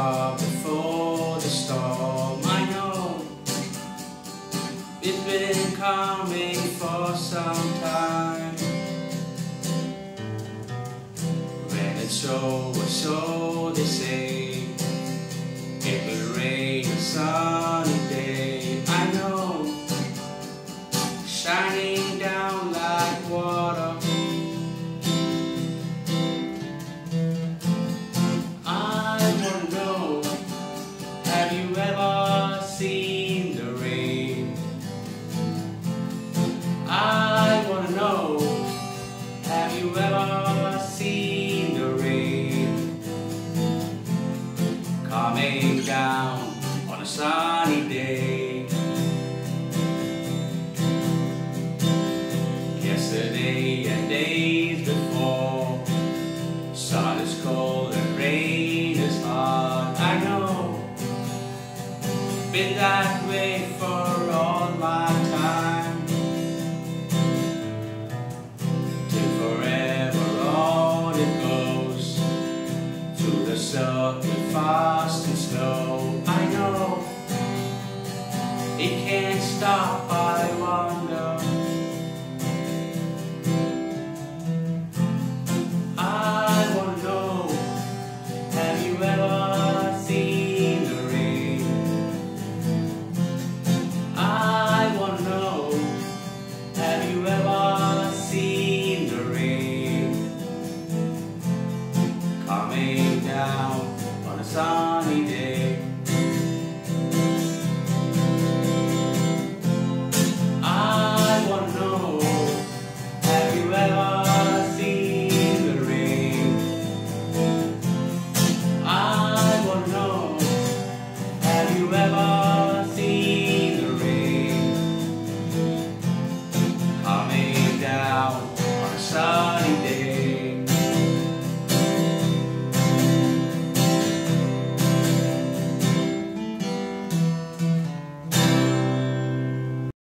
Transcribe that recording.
calm before the storm. I know it's been coming for some time. When it's so, so they say it will rain a coming down on a sunny day. Yesterday and days before, sun is cold and rain is hard. I know, been that way and snow, I know. It can't stop, I wonder. Forever.